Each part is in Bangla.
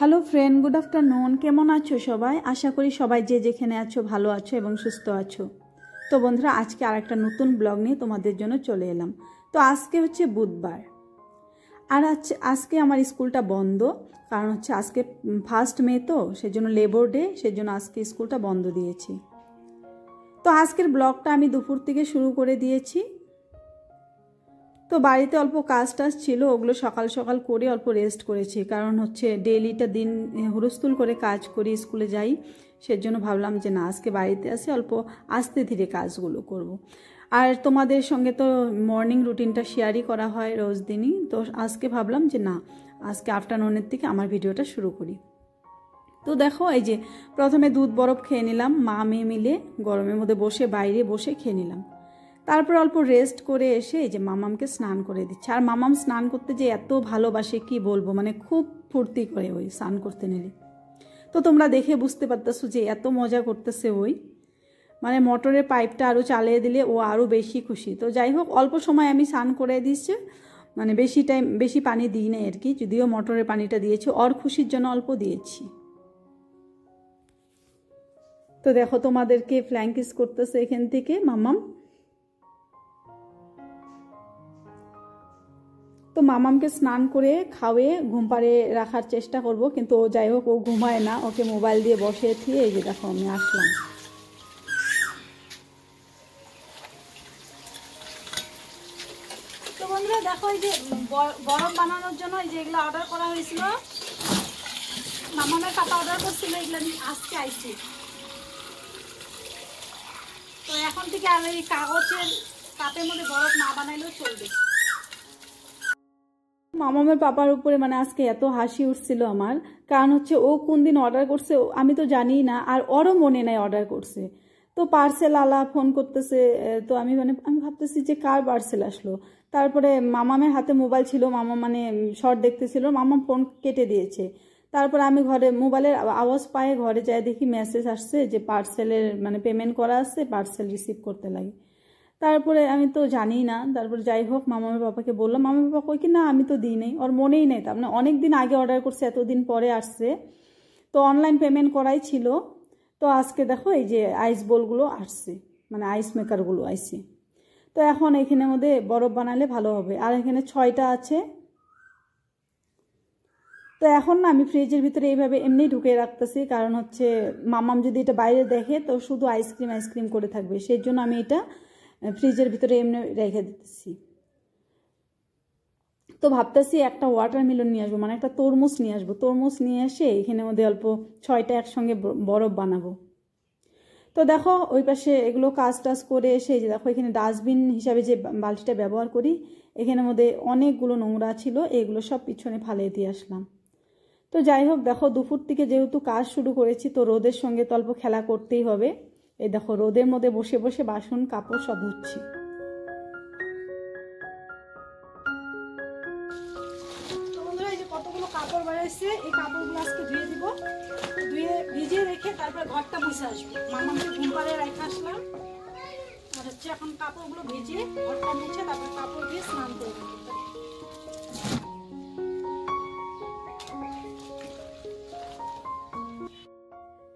হ্যালো ফ্রেন্ড গুড আফটারনুন কেমন আছো সবাই? আশা করি সবাই যে যেখানে আছো, ভালো আছো এবং সুস্থ আছো। তো বন্ধুরা, আজকে আর একটা নতুন ব্লগ নিয়ে তোমাদের জন্য চলে এলাম। তো আজকে হচ্ছে বুধবার। আর আজ- আজকে আমার স্কুলটা বন্ধ। কারণ হচ্ছে আজকে ফার্স্ট মে তো, সেজন্য লেবার ডে সেজন্য আজকে স্কুলটা বন্ধ দিয়েছি। তো আজকের ব্লগটা আমি দুপুর থেকে শুরু করে দিয়েছি। তো বাড়িতে অল্প কাজ টাজ ছিল, ওগুলো সকাল সকাল করে অল্প রেস্ট করেছি। কারণ হচ্ছে ডেইলিটা দিন হুরস্তুল করে কাজ করি, স্কুলে যাই, সেজন্য ভাবলাম যে না, আজকে বাড়িতে আসি অল্প আস্তে ধীরে কাজগুলো করব। আর তোমাদের সঙ্গে তো মর্নিং রুটিনটা শেয়ারই করা হয় রোজ দিনই, তো আজকে ভাবলাম যে না, আজকে আফটারনুনের থেকে আমার ভিডিওটা শুরু করি। তো দেখো, এই যে প্রথমে দুধ বরফ খেয়ে নিলাম, মা মেয়ে মিলে গরমের মধ্যে বসে, বাইরে বসে খেয়ে নিলাম। তারপর অল্প রেস্ট করে এসে এই যে মামামকে স্নান করে দিচ্ছে। আর মামাম স্নান করতে যে এত ভালোবাসে, কি বলব? মানে খুব ফুর্তি করে ওই স্নান করতে নিলে। তো তোমরা দেখে বুঝতে পারতেছো যে এত মজা করতেছে ওই। মানে মোটরের পাইপটা আরও চালিয়ে দিলে ও আরও বেশি খুশি। তো যাই হোক, অল্প সময় আমি স্নান করে দিচ্ছে মানে বেশি টাইম বেশি পানি দিই নাই আর কি। যদিও মোটরের পানিটা দিয়েছি, ওর খুশির জন্য অল্প দিয়েছি। তো দেখো তোমাদেরকে ফ্ল্যাঙ্কিস করতেছে এখান থেকে মামাম। তো মামামকে স্নান করে খাওয়ে ঘুম পাড়ে রাখার চেষ্টা করব, কিন্তু ও যাই হোক, ও ঘুমায় না। ওকে মোবাইল দিয়ে বসে দিয়ে এই যে দেখো, আমি আসলাম। তো বন্ধুরা, দেখো এই যে বরফ বানানোর জন্য এই যে এগুলো অর্ডার করা হয়েছিল। মামামের পাপা অর্ডার করছিল, এগুলো আমি আজকে আইছি। তো এখন থেকে এই কাগজের কাপের মধ্যে বরফ না বানাইলেও চলবে। মামামের পাপার উপরে মানে আজকে এত হাসি উঠছিল আমার। কারণ হচ্ছে ও কোন দিন অর্ডার করছে, আমি তো জানি না, আর ওরও মনে নাই অর্ডার করছে। তো পার্সেল আলা ফোন করতেছে তো আমি মানে আমি ভাবতেছি যে কার পার্সেল আসলো। তারপরে মামামের হাতে মোবাইল ছিল, মামা মানে শর্ট দেখতেছিল, মামা ফোন কেটে দিয়েছে। তারপর আমি ঘরে মোবাইলের আওয়াজ পায়ে ঘরে যাই দেখি মেসেজ আসছে যে পার্সেলের মানে পেমেন্ট করা আছে পার্সেল রিসিভ করতে লাগে। তারপরে আমি তো জানি না, তারপরে যাই হোক মামামের বাবাকে বললাম, মামার বাবা কই কি? না, আমি তো দিই নাই, ওর মনেই নেই। তার মানে অনেক দিন আগে অর্ডার করছে, এতদিন পরে আসছে। তো অনলাইন পেমেন্ট করাই ছিল। তো আজকে দেখো এই যে আইস বোলগুলো আসছে মানে আইস মেকারগুলো আইসে তো এখন এখানের মধ্যে বরফ বানালে ভালো হবে। আর এখানে ছয়টা আছে। তো এখন না আমি ফ্রিজের ভিতরে এইভাবে এমনি ঢুকে রাখতেছি, কারণ হচ্ছে মামাম যদি এটা বাইরে দেখে তো শুধু আইসক্রিম আইসক্রিম করে থাকবে। সেই জন্য আমি এটা ফ্রিজের ভিতরে এমনি রেখে দিতেছি। তো ভাবতেছি একটা ওয়াটারমেলন নিয়ে আসব মানে একটা তরমুজ নিয়ে আসব। তরমুজ নিয়ে এসে এখানের মধ্যে অল্প ছয়টা একসঙ্গে বরফ বানাবো। তো দেখো, ওই পাশে এগুলো কাজ টাজ করে এসে যে দেখো, এখানে ডাস্টবিন হিসাবে যে বালতিটা ব্যবহার করি এখানের মধ্যে অনেকগুলো নোংরা ছিল, এগুলো সব পিছনে ফালিয়ে দিয়ে আসলাম। তো যাই হোক, দেখো দুপুর থেকে যেহেতু কাজ শুরু করেছি, তো রোদের সঙ্গে তো অল্প খেলা করতেই হবে। এই দেখো, রোদের মধ্যে বসে বসে বাসন, কাপড় সব ধুচ্ছি। কতগুলো কাপড় বেড়াইছে এই ধুয়ে দিব। ধুয়ে ভিজিয়ে রেখে তারপরে ঘরটা মুছে আসব। আর হচ্ছে এখন কাপড়গুলো ভিজিয়ে ঘরটা মুছে তারপরে কাপড় দিয়ে স্নান করে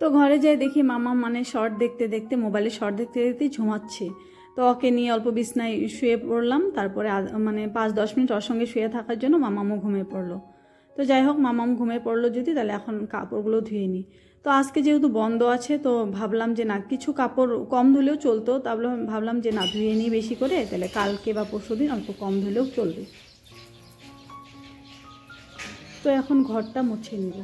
তো ঘরে যাই দেখি মামা মানে শর্ট দেখতে দেখতে, মোবাইলে শর্ট দেখতে দেখতে ঝুমাচ্ছে। তো ওকে নিয়ে অল্প বিছনায় শুয়ে পড়লাম, তারপরে মানে পাঁচ দশ মিনিট ওর সঙ্গে শুয়ে থাকার জন্য মামামও ঘুমিয়ে পড়ল। তো যাই হোক, মামাম ঘুমিয়ে পড়ল যদি, তাহলে এখন কাপড়গুলো ধুয়ে নিই তো আজকে যেহেতু বন্ধ আছে, তো ভাবলাম যে না, কিছু কাপড় কম ধুলেও চলতো তাহলে ভাবলাম যে না, ধুয়ে নিই বেশি করে, তাহলে কালকে বা পরশু দিন অল্প কম ধুলেও চলবে। তো এখন ঘরটা মুছে নিব।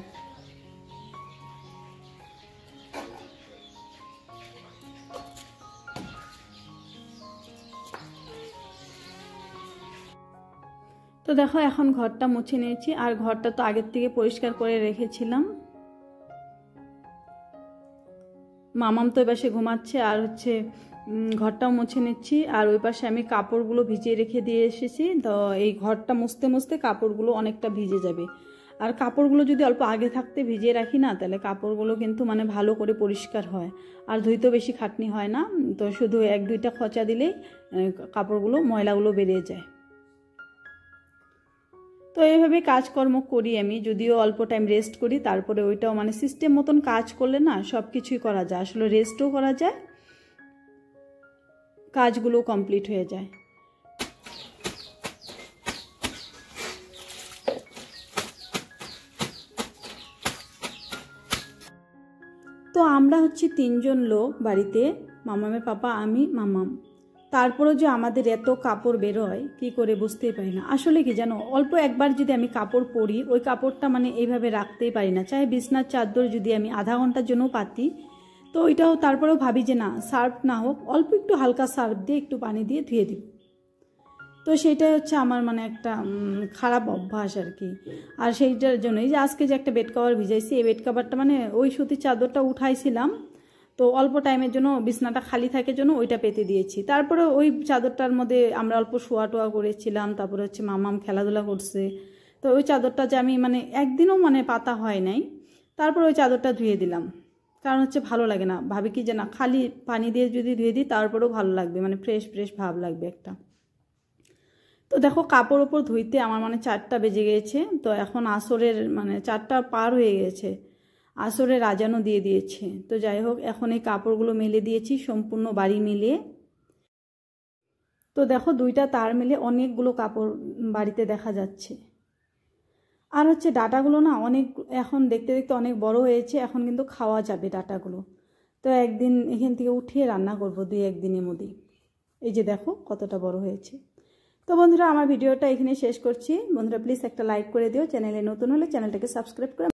তো দেখো, এখন ঘরটা মুছে নিয়েছি। আর ঘরটা তো আগের থেকে পরিষ্কার করে রেখেছিলাম। মামাম তো এপাশে ঘুমাচ্ছে, আর হচ্ছে ঘরটাও মুছে নিচ্ছি। আর ওই পাশে আমি কাপড়গুলো ভিজিয়ে রেখে দিয়ে এসেছি। তো এই ঘরটা মুছতে মুছতে কাপড়গুলো অনেকটা ভিজে যাবে। আর কাপড়গুলো যদি অল্প আগে থাকতে ভিজিয়ে রাখি না, তাহলে কাপড়গুলো কিন্তু মানে ভালো করে পরিষ্কার হয়। আর ধুইতেও বেশি খাটনি হয় না। তো শুধু এক দুইটা খচা দিলেই কাপড়গুলো, ময়লাগুলো বেরিয়ে যায়। তো এইভাবে কাজকর্ম করি আমি, যদিও অল্প টাইম রেস্ট করি, তারপরে ওইটাও মানে সিস্টেম মতন কাজ করলে না সব কিছুই করা যায়, আসলে রেস্টও করা যায় কাজগুলো কমপ্লিট হয়ে যায়। তো আমরা হচ্ছে তিনজন লোক বাড়িতে মামামের পাপা, আমি, মামাম। তারপরেও যে আমাদের এত কাপড় বেরোয়, কি করে বুঝতেই পারি না। আসলে কি জানো, অল্প একবার যদি আমি কাপড় পরি, ওই কাপড়টা মানে এইভাবে রাখতেই পারি না। চাই বিছনার চাদর যদি আমি আধা ঘণ্টার জন্য পাতি, তো ওইটাও তারপরেও ভাবি যে না, সার্ফ না হোক, অল্প একটু হালকা সার্ফ দিয়ে একটু পানি দিয়ে ধুয়ে দিব তো সেইটাই হচ্ছে আমার মানে একটা খারাপ অভ্যাস আর কি। আর সেইটার জন্যই যে আজকে যে একটা বেড কাভার ভিজাইছি, এই বেড কাভারটা মানে ওই সুতির চাদরটা উঠাইছিলাম তো অল্প টাইমের জন্য বিছনাটা খালি থাকে জন্য ওইটা পেতে দিয়েছি। তারপরে ওই চাদরটার মধ্যে আমরা অল্প শোয়া টোয়া করেছিলাম, তারপরে হচ্ছে মামাম খেলাধুলা করছে। তো ওই চাদরটা যে আমি মানে একদিনও মানে পাতা হয় নাই, তারপর ওই চাদরটা ধুয়ে দিলাম। কারণ হচ্ছে ভালো লাগে না, ভাবি কি যে না, খালি পানি দিয়ে যদি ধুয়ে দিই তারপরেও ভালো লাগবে মানে ফ্রেশ ফ্রেশ ভাব লাগবে একটা। তো দেখো কাপড় ওপর ধুইতে আমার মানে চারটা বেজে গিয়েছে তো এখন আসরের মানে চারটা পার হয়ে গেছে। আসরের আজানও দিয়ে দিয়েছে। তো যাই হোক, এখন এই কাপড়গুলো মেলে দিয়েছি, সম্পূর্ণ বাড়ি মিলিয়ে তো দেখো, দুইটা তার মিলে অনেকগুলো কাপড় বাড়িতে দেখা যাচ্ছে। আর হচ্ছে ডাটাগুলো না অনেক, এখন দেখতে দেখতে অনেক বড় হয়েছে, এখন কিন্তু খাওয়া যাবে ডাটাগুলো। তো একদিন এখান থেকে উঠিয়ে রান্না করব, দুই একদিনের মধ্যেই এই যে দেখো, কতটা বড় হয়েছে। তো বন্ধুরা, আমার ভিডিওটা এখানে শেষ করছি। বন্ধুরা প্লিজ একটা লাইক করে দিও। চ্যানেলে নতুন হলে চ্যানেলটাকে সাবস্ক্রাইব করে